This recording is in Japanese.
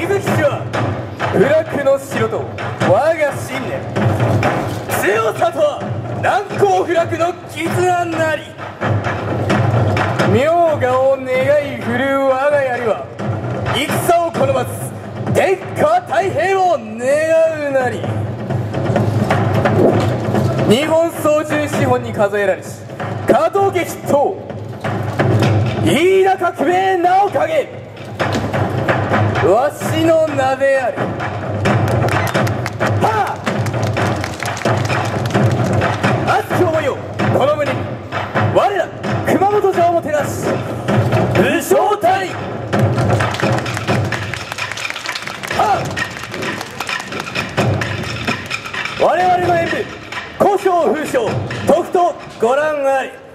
木氏は不落の城と我が信念。強さとは難攻不落の絆なり。明賀を願い振るう我が槍は戦を好まず天下太平を願うなり。日本総中資本に数えられし加藤家筆頭飯田革命名を陰わしの鍋あるはあ。熱き思いをこの胸に。我ら熊本城も照らし武将隊。はあ。我々の演武故郷風将とくとご覧あり